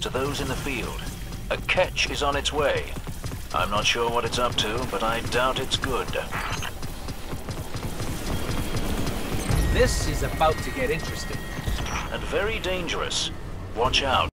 to those in the field. A catch is on its way. I'm not sure what it's up to, but I doubt it's good. This is about to get interesting. And very dangerous. Watch out.